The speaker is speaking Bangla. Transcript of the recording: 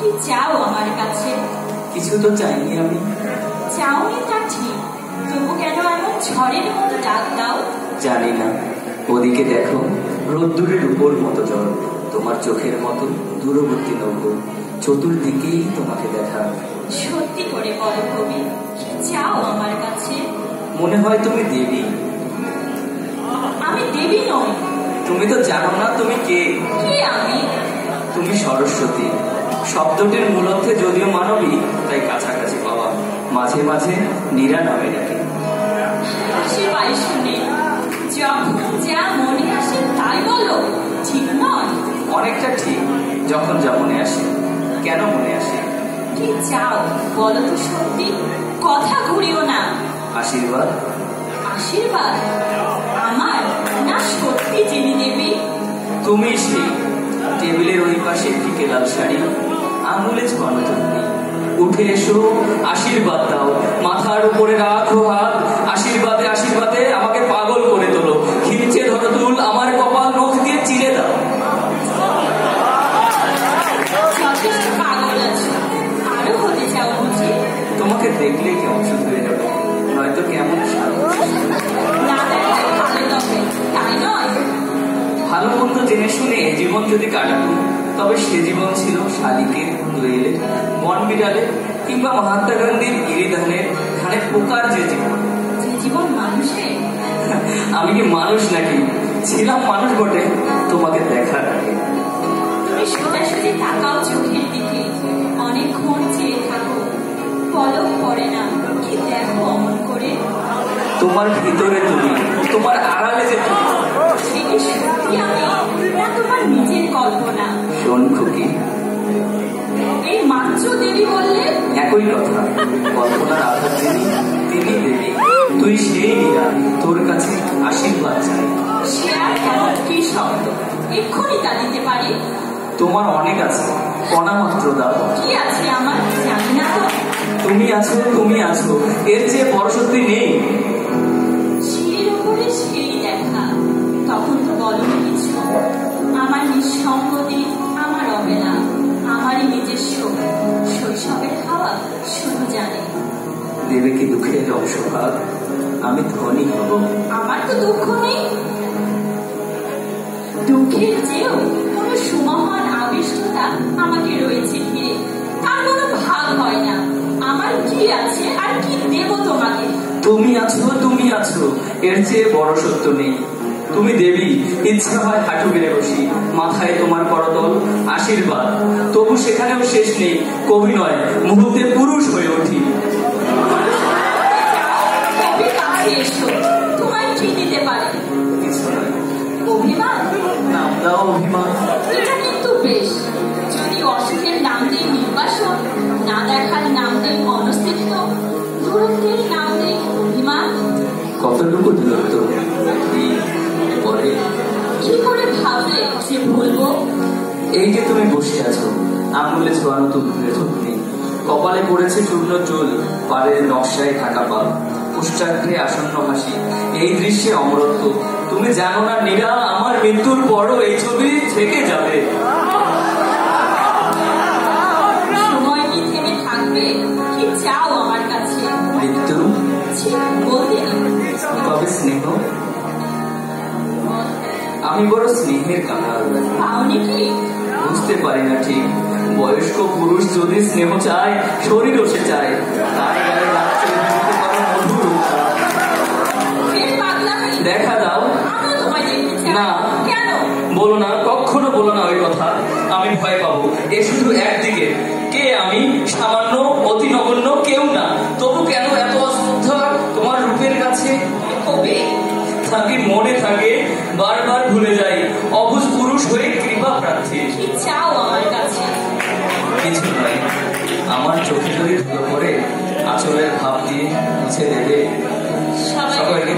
কি চাও আমার কাছে? কিছু তো চাইনি আমি। চাওনি তা ঠিক তবু কেন এমন ঝড়ের মতো ডাক দাও? জানি না। ওদিকে দেখো রোদ্দুরের উপর মতো জল। তোমার চোখের মতো দূরবর্তী নৌকো। চতুর্দিকেই তোমাকে দেখা। সত্যি করে বলো কবি কি চাও আমার কাছে? মনে হয় তুমি দেবী। আমি দেবী নই। তুমি তো জানো না তুমি কে। কি আমি? তুমি সরস্বতী। শব্দটির মূলর্থে যদিও মানবী তাই কাছাকাছি পাওয়া। মাঝে মাঝে নীরা নামে ডাকে। মনে ঠিক অনেকটা ঠিক যখন যা মনে আসে। কেন মনে আসে? কি চাও বলো তো সত্যি? কথা ঘুরিও না। আশীর্বাদ? আশীর্বাদ? আমার না সত্যি জেনে দেবী তুমি সেই। টেবিলের ওই পাশে ফিকে লাল শাড়ি আঙুলে গণতন্ত্রী উঠে এসো আশীর্বাদ দাও। মাথার উপরে রাখো হাত আশীর্বাদে আশীর্বাদে আমাকে পাগল করে তোলো। খিমচে ধরো তুল আমার কপাল নখ দিয়ে চিরে দাও। তোমাকে দেখলে কেমন শুধু হয়ে যাবে? নয়তো কেমন সারো ভালো মন্দ জেনে শুনে জীবন যদি কাটাতো তবে সে জীবন ছিল শালিকে দোয়েলে বন বিড়ালে কিংবা মহাত্মা গান্ধীর গিরিধানের ধানে পোকার যে জীবন। যে জীবন মানুষের? আমি কি মানুষ নাকি? ছিলাম মানুষ বটে তোমাকে দেখার আগে। তুমি সোজাসুজি তাকাও চোখের দিকে অনেকক্ষণ চেয়ে থাকো। পলক পড়ে না কি দেখো অমন করে? তোমার ভিতরে তুমি তোমার আড়ালে যে তুমি। কি আমি না তোমার নিজের কল্পনা শোন খুকি এই মাত্র দেবী বললে? একই কথা। কল্পনার আধার যিনি তিনি দেবী। তুই সেই নীরা তোর কাছে আশীর্বাদ চাই। সে আর কেমন কি শব্দ? এক্ষুনি তা দিতে পারি? তোমার অনেক আছে। কণা মাত্র দাও। কি আছে আমার? জানি না তো। তুমি আছো তুমি আছো। এর চেয়ে বড় সত্যি নেই। সিঁড়ির উপরে সিঁড়ি দেখা তখন তো বলনি কিছু আমার নিঃসঙ্গতি আমার অবেলা আমারই নিজস্ব শৈশবের খাওয়া শুধু জানে। দেবে কি দুঃখের অংশভাগ আমি ধনী হব। আমার তো দুঃখ নেই। দুঃখের চেয়েও কোনো সুমহান আবিষ্টতা আমাকে রয়েছে ঘিরে। তার কোনো ভাগ হয় না। আমার কি আছে আর কি দেব তোমাকে? তুমি আছো তুমি আছো। এর চেয়ে বড় সত্য নেই। তুমি দেবী ইচ্ছা হয় হাঁটু বেড়ে বসি মাথায় তোমার করতল আশীর্বাদ। তবু সেখানেও শেষ নেই কবি নয় মুহূর্তে পুরুষ হয়ে উঠি। কবে কাছে এসো তোমায় কি দিতে পারে। অভিমান? নাম দাও অভিমান। এটা কিন্তু বেশ। যদি অসুখের নাম দেই নির্বাসন না দেখার নাম দূরত্বের অভিমান? কতটুকু দূরত্ব? এই যে তুমি বসে আছো আঙুলে ছোঁয়ানো তুলতে ধরতে কপালে পড়েছে চূর্ণ চুল পাড়ের নকশায় থাকা পাল পুষ্টাগ্রে আসন্ন হাসি এই দৃশ্যে অমরত্ব। তুমি জানো না নীরা আমার মৃত্যুর পরও এই ছবি থেকে যাবে। মৃত্যু? তবে স্নেহ? আমি বড় স্নেহের কাঙাল পাওনি কি? বুঝতে পারি না ঠিক। বয়স্ক পুরুষ যদি স্নেহ চায়, শরীরও সে চায়। দেখা দাও না। বলো না, কখনো বলো না ওই কথা। আমি ভয় পাবো। এ শুধু একদিকে। কে আমি? সামান্য, অতি নগণ্য কেউ না। তবু কেন এত অশ্রদ্ধা তোমার রূপের কাছে? কবে? থাকি মনে থাকে বারবার ভুলে যাই। অবুজ পুরুষ হয়ে কৃপা প্রার্থী। চাও আমার কাছে। কিছু নয় আমার চোখে যদি ধুলো পড়ে আচলের ভাব দিয়ে মুছে দেবে। সবাইকে